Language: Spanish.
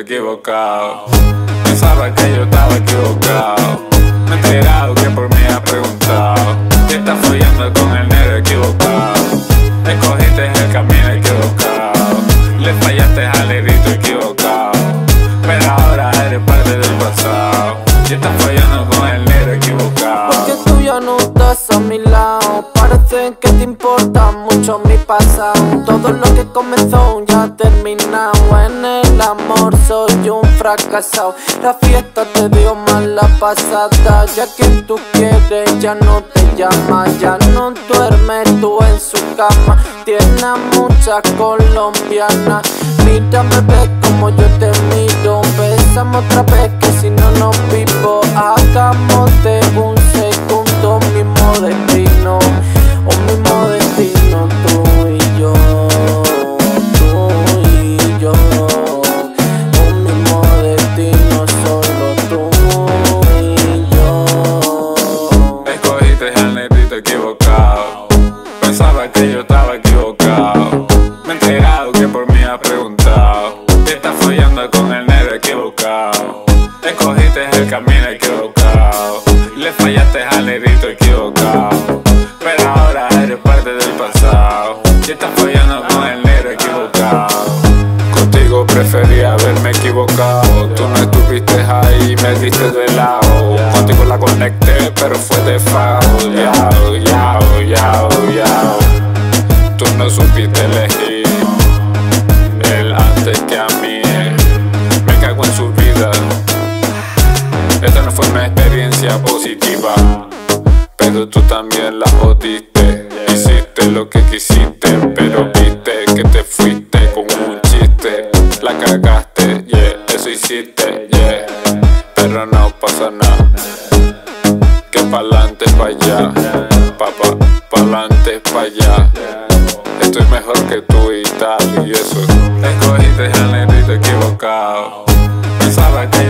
equivocado. Pensaba que yo estaba equivocado. Me he enterado que por mí ha preguntado. Y estás follando con el negro equivocado. Escogiste el camino equivocado. Le fallaste al negrito equivocado. Pero ahora eres parte del pasado. Y estás follando con el negro equivocado. Porque tú ya no estás a mi lado. Parece que te importa mucho mi pasado. Todo lo que comenzó terminado. En el amor soy un fracasado. La fiesta te dio mala pasada. Ya que tú quieres, ya no te llama. Ya no duermes tú en su cama. Tiene a muchas colombianas. Mírame, ve como yo te miro. Besamos otra Escogiste el camino equivocado. Le fallaste al negrito equivocado. Pero ahora eres parte del pasado. Y estás follando con el negro equivocado. Contigo prefería haberme equivocado. Tú no estuviste ahí, me diste de lado. Contigo la conecté, pero fue de fao. Yao, yao, yao, yao. Tú no supiste elegir tú también la jodiste. Hiciste lo que quisiste, pero viste que te fuiste con un chiste. La cagaste, yeah, eso hiciste, yeah. Pero no pasa nada. Que pa'lante pa' allá, papá, pa'lante pa' allá. Estoy mejor que tú y tal, y eso. Escogiste al negrito equivocado. Pensaba que